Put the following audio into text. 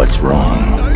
what's wrong.